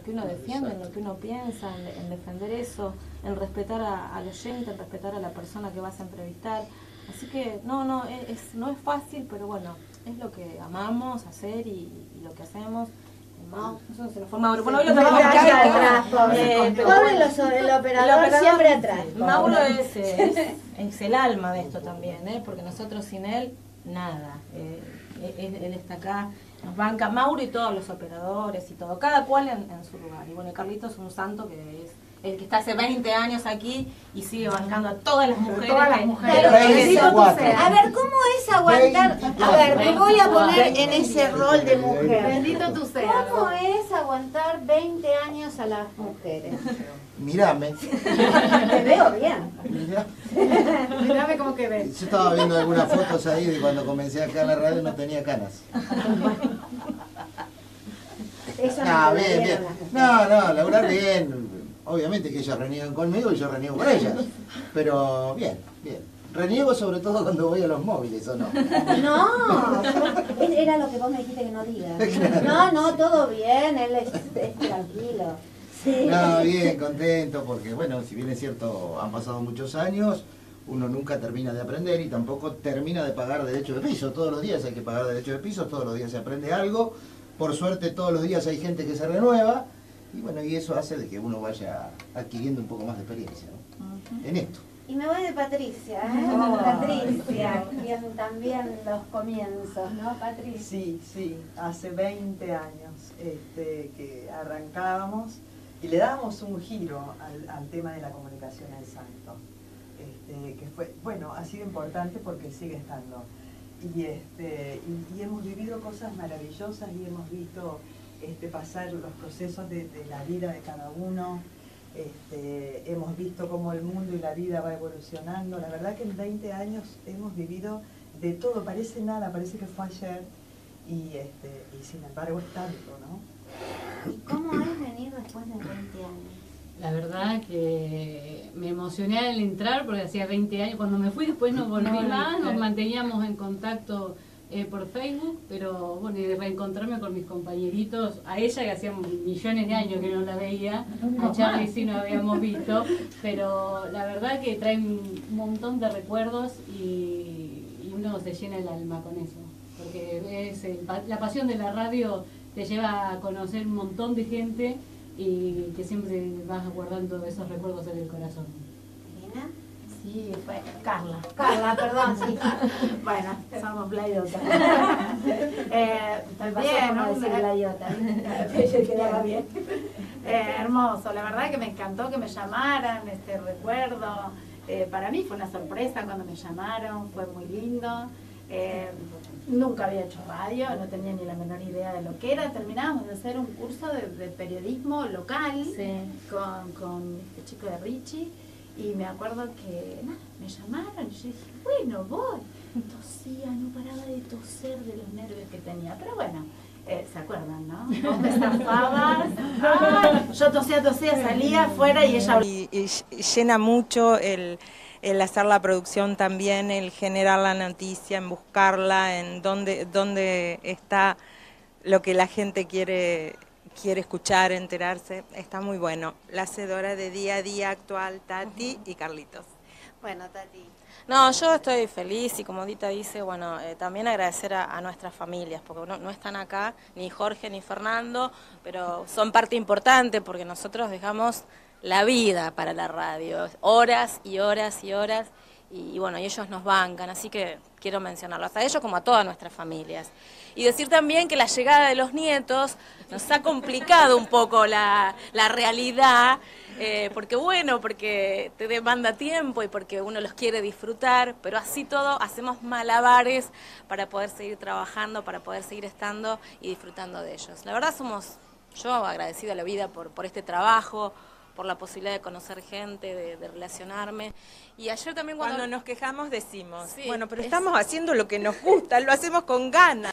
lo que uno defiende, en lo que uno piensa, en, defender eso, en respetar a, al oyente, en respetar a la persona que vas a entrevistar. Así que no, no, es, no es fácil, pero bueno, es lo que amamos hacer y, lo que hacemos. Mauro, eso se lo forma Mauro. Bueno, hoy lo tenemos atrás. Eh, pobre los, el, operador siempre atrás. Mauro es, es, es, el alma de esto también, ¿eh? porque nosotros sin él, nada. Eh, él, está acá, nos banca Mauro y todos los operadores y todo, cada cual en, en su lugar. Y bueno, Carlitos es un santo que es el que está hace 20 años aquí y sigue bancando a todas las mujeres. Todas las mujeres. a ver, ¿cómo aguantar? A ver, me voy a poner en ese rol de mujer. Bendito tú seas. ¿Cómo es aguantar 20 años a las mujeres? Mírame. Te veo bien. Mirá. Mírame como que ves. Yo estaba viendo algunas fotos ahí de cuando comencé acá en la radio no tenía canas. Eso no, no bien, bien. No, no, laburar bien obviamente que ellas reniegan conmigo y yo reniego con ellas. Pero bien, bien. Reniego sobre todo cuando voy a los móviles, ¿o no? No, era lo que vos me dijiste que no digas. No, no, todo bien, él es, tranquilo. Sí. No, bien, contento, porque bueno, si bien es cierto, han pasado muchos años, uno nunca termina de aprender y tampoco termina de pagar derecho de piso. Todos los días hay que pagar derecho de piso, todos los días se aprende algo. Por suerte todos los días hay gente que se renueva y bueno, y eso hace de que uno vaya adquiriendo un poco más de experiencia ¿no? en esto. Y me voy de Patricia, ¿eh? Oh. Patricia, quien también los comienzos, ¿no, Patricia? Sí, sí, hace 20 años este, que arrancábamos y le dábamos un giro al, tema de la comunicación al santo, este, que fue, bueno, ha sido importante porque sigue estando. Y, este, y hemos vivido cosas maravillosas y hemos visto este, pasar los procesos de, la vida de cada uno. Este, hemos visto cómo el mundo y la vida va evolucionando. La verdad que en 20 años hemos vivido de todo, parece nada, parece que fue ayer y, este, y sin embargo es tanto, ¿no? ¿Y cómo es venir después de 20 años? La verdad que me emocioné al entrar porque hacía 20 años, cuando me fui después no volví más, nos manteníamos en contacto eh, por Facebook, pero bueno, y de reencontrarme con mis compañeritos, a ella que hacía millones de años que no la veía, a Charlie sí no habíamos visto, pero la verdad que trae un montón de recuerdos y, uno se llena el alma con eso, porque es la pasión de la radio te lleva a conocer un montón de gente y que siempre vas guardando esos recuerdos en el corazón. Sí, fue Carla. Carla, perdón, sí. bueno, somos playotas. eh, bien, ¿no? decir playota. quedaba bien. Eh, hermoso, la verdad que me encantó que me llamaran, este recuerdo. Eh, para mí fue una sorpresa cuando me llamaron, fue muy lindo. Eh, nunca había hecho radio, no tenía ni la menor idea de lo que era. Terminábamos de hacer un curso de, periodismo local con, con este chico de Richie y me acuerdo que me llamaron y yo dije, bueno, voy. Tosía, no paraba de toser de los nervios que tenía. Pero bueno, eh, ¿se acuerdan, no? Vos me zafabas, yo tosía, tosía, salía afuera y ella... Y, y llena mucho el, el, hacer la producción también, el generar la noticia, en buscarla, en dónde, dónde está lo que la gente quiere quiere escuchar, enterarse, está muy bueno. La hacedora de día a día actual, Tati y Carlitos. Bueno, Tati. No, yo estoy feliz y como Dita dice, bueno, eh, también agradecer a, nuestras familias, porque no, no, están acá ni Jorge ni Fernando, pero son parte importante porque nosotros dejamos la vida para la radio, horas y horas y horas, y, bueno, y ellos nos bancan, así que quiero mencionarlos a ellos como a todas nuestras familias. Y decir también que la llegada de los nietos nos ha complicado un poco la, la realidad, eh, porque bueno, porque te demanda tiempo y porque uno los quiere disfrutar, pero así todo hacemos malabares para poder seguir trabajando, para poder seguir estando y disfrutando de ellos. La verdad somos, yo agradecida a la vida por, por este trabajo, por la posibilidad de conocer gente, de, relacionarme. Y ayer también cuando, nos quejamos decimos, bueno, pero estamos haciendo lo que nos gusta, lo hacemos con ganas.